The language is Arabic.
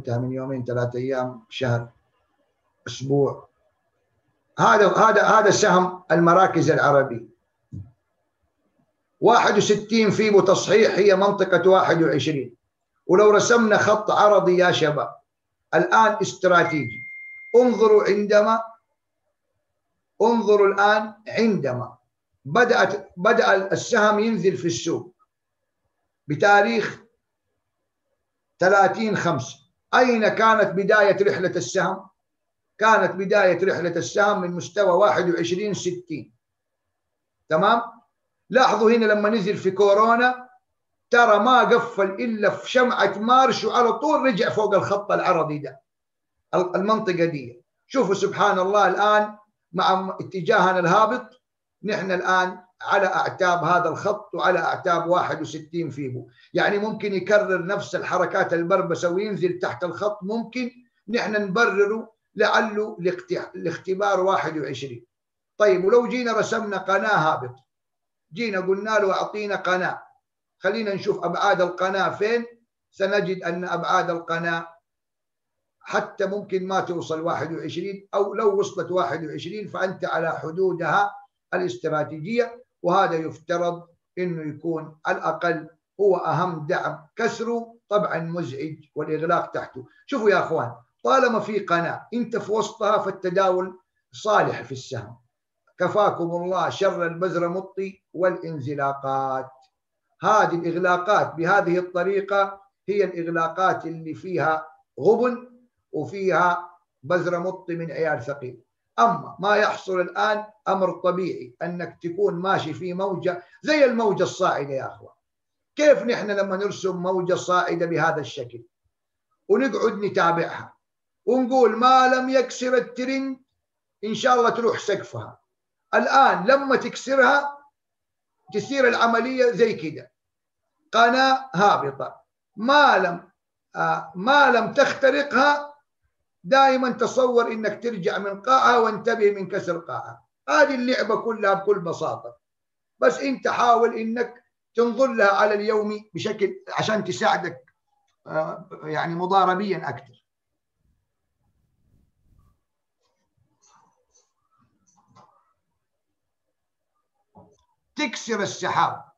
قلتها من يومين ثلاثة أيام شهر أسبوع. هذا هذا هذا سهم المراكز العربي. 61 فيبو تصحيح هي منطقة 21 ولو رسمنا خط عرضي يا شباب الآن استراتيجي. انظروا عندما انظروا الآن عندما بدأت بدأ السهم ينزل في السوق بتاريخ 30 5 أين كانت بداية رحلة السهم؟ كانت بداية رحلة السهم من مستوى 21 60 تمام؟ لاحظوا هنا لما نزل في كورونا ترى ما قفل إلا في شمعة مارش وعلى طول رجع فوق الخط العرضي ده المنطقة دي شوفوا سبحان الله الآن مع اتجاهنا الهابط نحن الآن على أعتاب هذا الخط وعلى أعتاب 61 فيبو يعني ممكن يكرر نفس الحركات البربسة وينزل تحت الخط ممكن نحن نبرره لعله لاختبار 21 طيب ولو جينا رسمنا قناة هابط جينا قلنا له أعطينا قناة. خلينا نشوف أبعاد القناة فين. سنجد أن أبعاد القناة حتى ممكن ما توصل 21 أو لو وصلت 21 فأنت على حدودها الاستراتيجية. وهذا يفترض أنه يكون على الأقل هو أهم دعم كسره طبعا مزعج والإغلاق تحته. شوفوا يا أخوان طالما في قناة أنت في وسطها فالتداول صالح في السهم. كفاكم الله شر البزر مطي والإنزلاقات. هذه الإغلاقات بهذه الطريقة هي الإغلاقات اللي فيها غبن وفيها بذر مطي من عيال ثقيل. أما ما يحصل الآن أمر طبيعي أنك تكون ماشي في موجة زي الموجة الصاعدة يا أخوان. كيف نحن لما نرسم موجة صاعدة بهذا الشكل؟ ونقعد نتابعها. ونقول ما لم يكسر الترند إن شاء الله تروح سقفها. الآن لما تكسرها تصير العملية زي كده. قناة هابطة. ما لم آه ما لم تخترقها دائما تصور إنك ترجع من قاعة وانتبه من كسر قاعة. هذه اللعبة كلها بكل بساطة. بس أنت حاول إنك تنظر لها على اليومي بشكل عشان تساعدك آه يعني مضاربيا أكثر. تكسر السحاب.